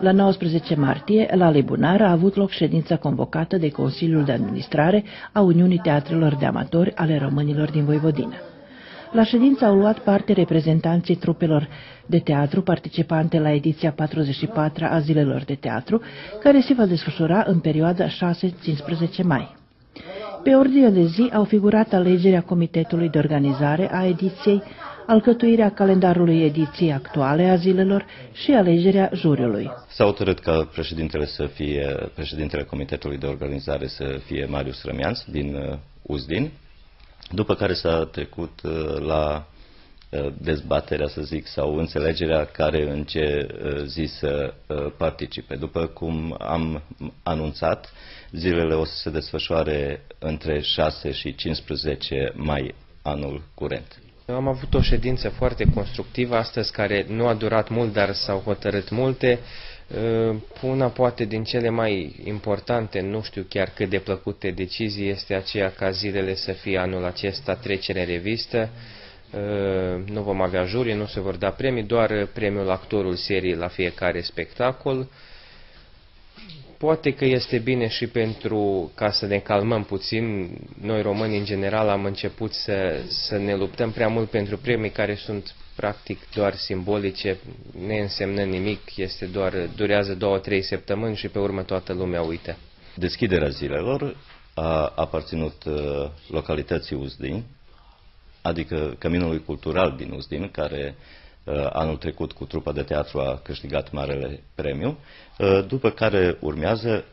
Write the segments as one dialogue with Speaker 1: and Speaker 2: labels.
Speaker 1: La 19 martie, la Lebunar, a avut loc ședința convocată de Consiliul de Administrare a Uniunii Teatrelor de Amatori ale Românilor din Voivodină. La ședință au luat parte reprezentanții trupelor de teatru participante la ediția 44 a Zilelor de Teatru, care se va desfășura în perioada 6-15 mai. Pe ordine de zi au figurat alegerea Comitetului de Organizare a ediției, alcătuirea calendarului ediției actuale a zilelor și alegerea juriului.
Speaker 2: S-a hotărât ca președintele să fie, președintele Comitetului de Organizare să fie Marius Rămianț din uh, Uzdin, după care s-a trecut uh, la uh, dezbaterea, să zic, sau înțelegerea care în ce zi să participe. După cum am anunțat, zilele o să se desfășoare între 6 și 15 mai anul curent.
Speaker 3: Am avut o ședință foarte constructivă astăzi, care nu a durat mult, dar s-au hotărât multe. Uh, una poate din cele mai importante, nu știu chiar cât de plăcute decizii, este aceea ca zilele să fie anul acesta trecere în revistă. Uh, nu vom avea juri, nu se vor da premii, doar premiul actorul serii la fiecare spectacol. Poate că este bine și pentru ca să ne calmăm puțin. Noi români în general am început să, să ne luptăm prea mult pentru premii care sunt practic doar simbolice, ne însemnă nimic, este doar, durează două, trei săptămâni și pe urmă toată lumea uită.
Speaker 2: Deschiderea zilelor a aparținut uh, localității Uzdin, adică Căminului Cultural din Uzdin, care uh, anul trecut cu trupa de teatru a câștigat marele premiu, uh, după care urmează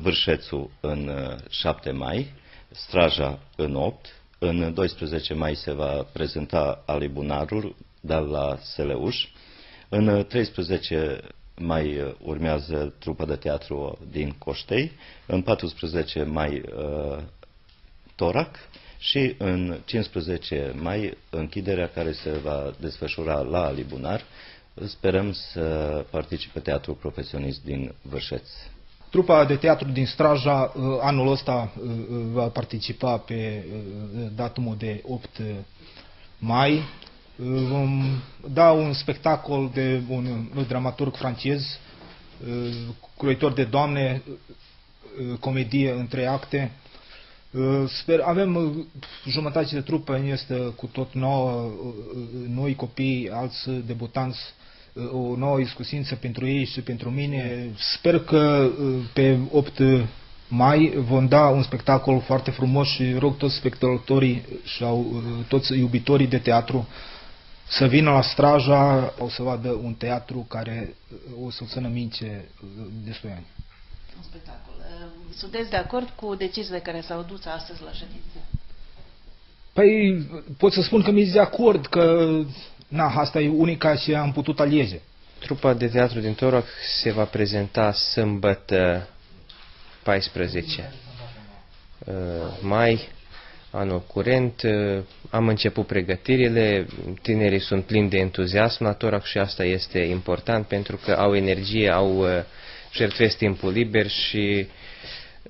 Speaker 2: Vârșețul în 7 mai, Straja în 8, în 12 mai se va prezenta Alibunarul, dar la Seleuș. În 13 mai urmează trupa de teatru din Coștei, în 14 mai uh, Torac și în 15 mai închiderea care se va desfășura la Alibunar. Sperăm să participe teatru profesionist din Vârșeț.
Speaker 4: Trupa de teatru din Straja uh, anul ăsta uh, va participa pe datumul de 8 mai vom da un spectacol de un, un dramaturg francez, uh, croitor de doamne, uh, comedie între acte. Uh, sper, avem jumătate de trupă, este cu tot nouă, noi copii, alți debutanți, o nouă iscusință pentru ei și pentru mine. Sper că pe 8 mai vom da un spectacol foarte frumos și rog toți spectatorii sau toți iubitorii de teatru să vină la Straja, o să vadă un teatru care o să țină minte despre ani.
Speaker 1: Un spectacol. Sunteți de acord cu deciziile care s-au dus astăzi la ședință?
Speaker 4: Păi, pot să spun că mi-e de acord că na, asta e unica ce am putut alege.
Speaker 3: Trupa de teatru din Toroc se va prezenta sâmbătă 14 mai anul curent. Uh, am început pregătirile, tinerii sunt plini de entuziasm la Torac și asta este important pentru că au energie, au uh, jertfesc timpul liber și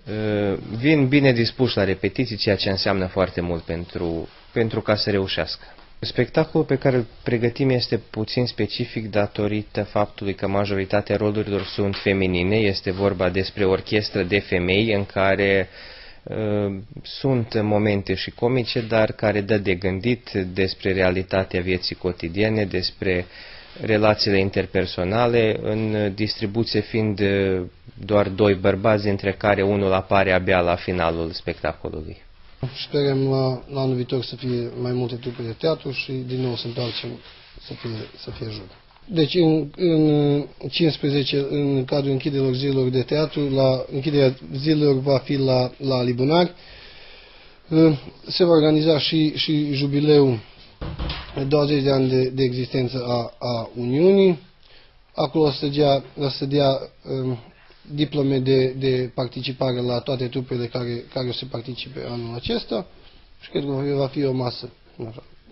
Speaker 3: uh, vin bine dispuși la repetiții, ceea ce înseamnă foarte mult pentru, pentru ca să reușească. Spectacolul pe care îl pregătim este puțin specific datorită faptului că majoritatea rolurilor sunt feminine. Este vorba despre orchestră de femei în care uh, Ehm, sunt momente și comice, dar care dă de gândit despre realitatea vieții cotidiene, despre relațiile interpersonale, în distribuție fiind doar doi bărbați, dintre care unul apare abia la finalul spectacolului.
Speaker 5: Sperăm la, la anul viitor să fie mai multe trupe de teatru și din nou să întoarcem să fie, să fie jur. Deci în, în 15, în cadrul închiderilor zilelor de teatru, la închiderea zilelor va fi la, la Libunar. Uh, se va organiza și, și jubileu 20 de ani de, de existență a, a Uniunii. Acolo o să dea, o să dea um, diplome de, de participare la toate trupele care, care o să participe anul acesta și cred că va fi o masă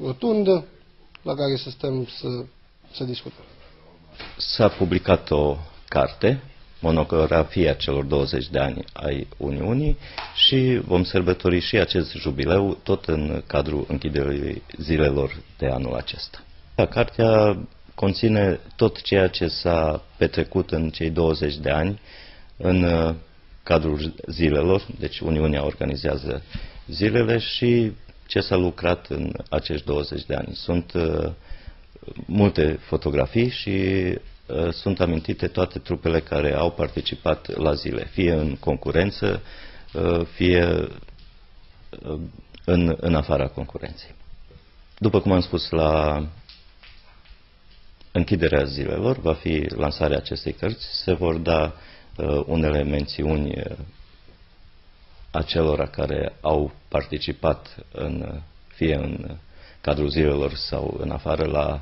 Speaker 5: rotundă la care să stăm să să discutăm.
Speaker 2: S-a publicat o carte, monografia celor 20 de ani ai Uniunii și vom sărbători și acest jubileu tot în cadrul închiderii zilelor de anul acesta. Cartea conține tot ceea ce s-a petrecut în cei 20 de ani în uh, cadrul zilelor, deci Uniunea organizează zilele și ce s-a lucrat în acești 20 de ani. Sunt uh, multe fotografii și uh, sunt amintite toate trupele care au participat la zile, fie în concurență, uh, fie uh, în, în afara concurenței. După cum am spus, la închiderea zilelor va fi lansarea acestei cărți, se vor da uh, unele mențiuni uh, acelora care au participat în, fie în cadrul zilelor sau în afară la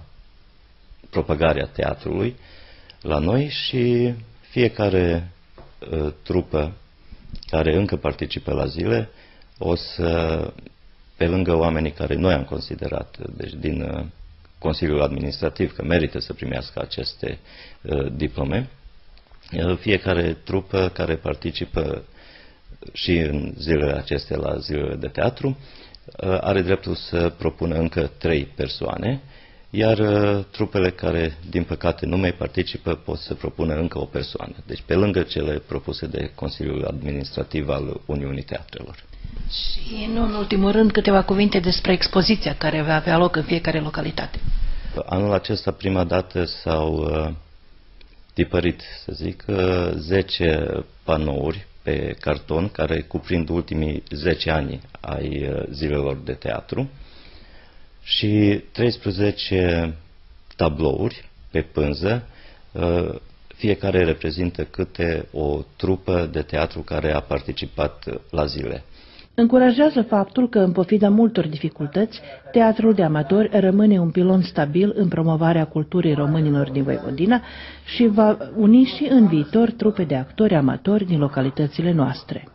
Speaker 2: propagarea teatrului la noi și fiecare uh, trupă care încă participă la zile o să, pe lângă oamenii care noi am considerat, deci din uh, Consiliul Administrativ, că merită să primească aceste uh, diplome, uh, fiecare trupă care participă și în zilele acestea la zilele de teatru uh, are dreptul să propună încă trei persoane iar uh, trupele care, din păcate, nu mai participă pot să propună încă o persoană. Deci, pe lângă cele propuse de Consiliul Administrativ al Uniunii Teatrelor.
Speaker 1: Și, nu în ultimul rând, câteva cuvinte despre expoziția care va avea loc în fiecare localitate.
Speaker 2: Anul acesta, prima dată, s-au uh, tipărit, să zic, uh, 10 panouri pe carton care cuprind ultimii 10 ani ai uh, zilelor de teatru și 13 tablouri pe pânză, uh, fiecare reprezintă câte o trupă de teatru care a participat la zile.
Speaker 1: Încurajează faptul că, în pofida multor dificultăți, teatrul de amatori rămâne un pilon stabil în promovarea culturii românilor din Voivodina și va uni și în viitor trupe de actori amatori din localitățile noastre.